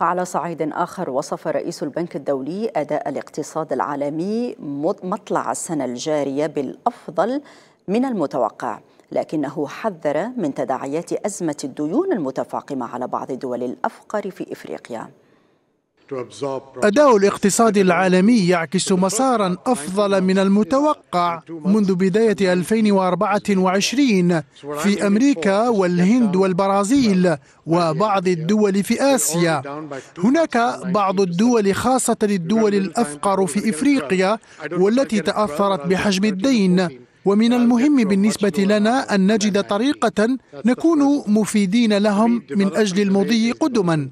على صعيد آخر وصف رئيس البنك الدولي أداء الاقتصاد العالمي مطلع السنة الجارية بالأفضل من المتوقع لكنه حذر من تداعيات أزمة الديون المتفاقمة على بعض الدول الأفقر في إفريقيا. أداء الاقتصاد العالمي يعكس مسارا أفضل من المتوقع منذ بداية 2024 في أمريكا والهند والبرازيل وبعض الدول في آسيا. هناك بعض الدول خاصة الدول الأفقر في إفريقيا والتي تأثرت بحجم الدين. ومن المهم بالنسبة لنا أن نجد طريقة نكون مفيدين لهم من أجل المضي قدما.